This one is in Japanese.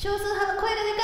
少数派の声が